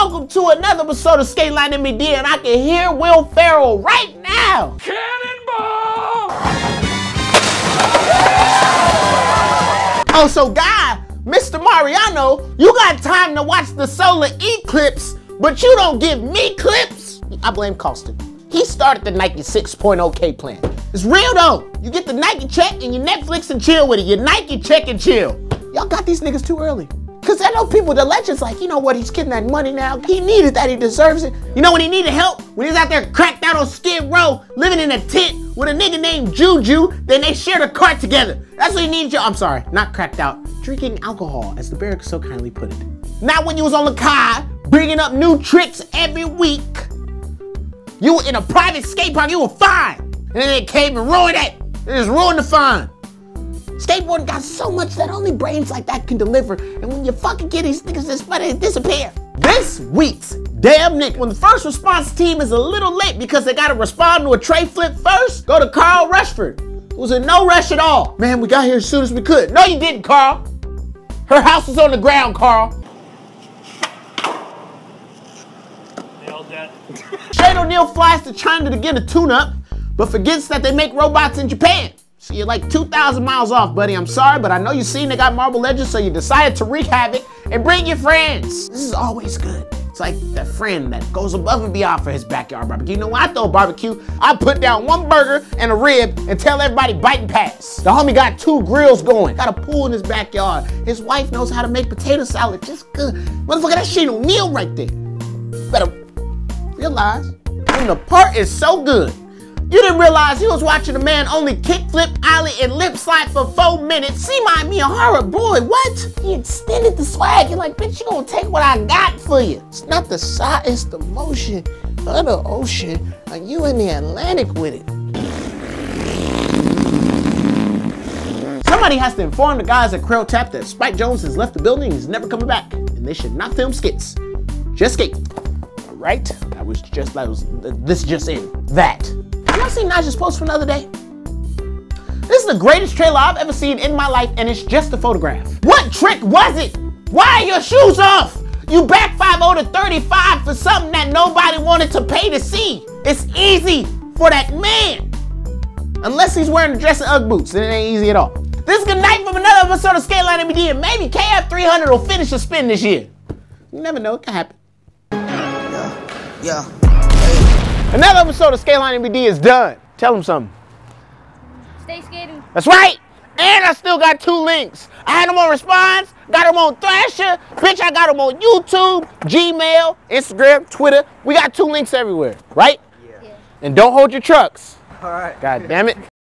welcome to another episode of Skateline MED, and I can hear Will Ferrell right now. Cannonball! Oh, so guy, Mr. Mariano, you got time to watch the solar eclipse, but you don't give me clips? I blame Koston. He started the Nike 6.0K plan. It's real though. You get the Nike check and you Netflix and chill with it. You Nike check and chill. Y'all got these niggas too early. Cause I know people, the legends like, you know what, he's getting that money now. He needed that, he deserves it. You know when he needed help? When he's out there cracked out on Skid Row, living in a tent with a nigga named Juju, then they shared a cart together. That's what he needed you. I'm sorry, not cracked out. Drinking alcohol, as the barracks so kindly put it. Not when you was on the car, bringing up new tricks every week. You were in a private skate park, you were fine. And then they came and ruined it. They just ruined the fun. Skateboarding got so much that only brains like that can deliver. And when you fucking get these niggas this money, they disappear. This week's Damn Nick, when the first response team is a little late because they gotta respond to a tray flip first, go to Carl Rushford, who was in no rush at all. Man, we got here as soon as we could. No, you didn't, Carl. Her house was on the ground, Carl. Nailed that. Shane O'Neill flies to China to get a tune-up, but forgets that they make robots in Japan. So you're like 2,000 miles off, buddy. I'm sorry, but I know you seen they got Marble Legends, so you decided to wreak havoc and bring your friends. This is always good. It's like that friend that goes above and beyond for his backyard barbecue. You know, when I throw a barbecue, I put down one burger and a rib and tell everybody bite and pass. The homie got two grills going, got a pool in his backyard. His wife knows how to make potato salad just good. Motherfucker, that Shane O'Neill right there. Better realize when the part is so good, you didn't realize you was watching a man only kickflip, ollie, and lip slide for four minutes. Seimi Miyahara boy, what? He extended the swag. You're like, bitch, you gonna take what I got for you. It's not the side, it's the motion of the ocean. Are you in the Atlantic with it? Somebody has to inform the guys at Crailtap that Spike Jonze has left the building he's never coming back. And they should not film skits. Just skate. Right? That was just, that was, this just in. That. Y'all seen Nyjah's post from the other day? This is the greatest trailer I've ever seen in my life, and it's just a photograph. What trick was it? Why are your shoes off? You back 5 to 35 for something that nobody wanted to pay to see. It's easy for that man. Unless he's wearing the dress and Ugg boots, then it ain't easy at all. This is good night from another episode of Skateline MED, and maybe KF300 will finish a spin this year. You never know, it can happen. Yeah, yeah. Another episode of Skateline MBD is done. Tell them something. Stay skating. That's right. And I still got two links. I had them on Response, got them on Thrasher, bitch, I got them on YouTube, Gmail, Instagram, Twitter. We got two links everywhere, right? Yeah. And don't hold your trucks. All right. God damn it.